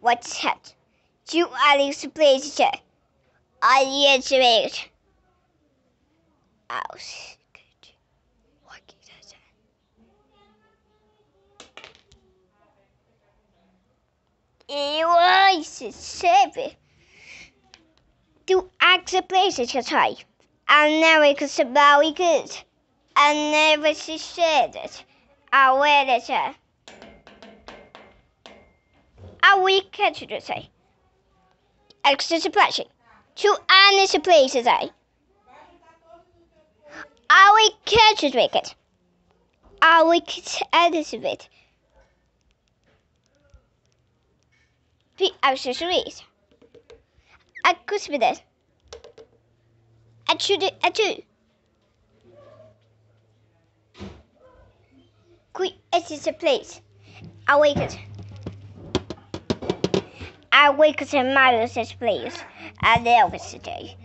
What's that? You Alex it. I that? It was seven. Du Alex plays it high. I never could very good. I never she said it. I wear it. Catch it say. Extra splashing. Two honest places I. I will catch it accessories. I could be that. I should I do. Quick, it is a place. I wake it. I wake up in my place. at the it today.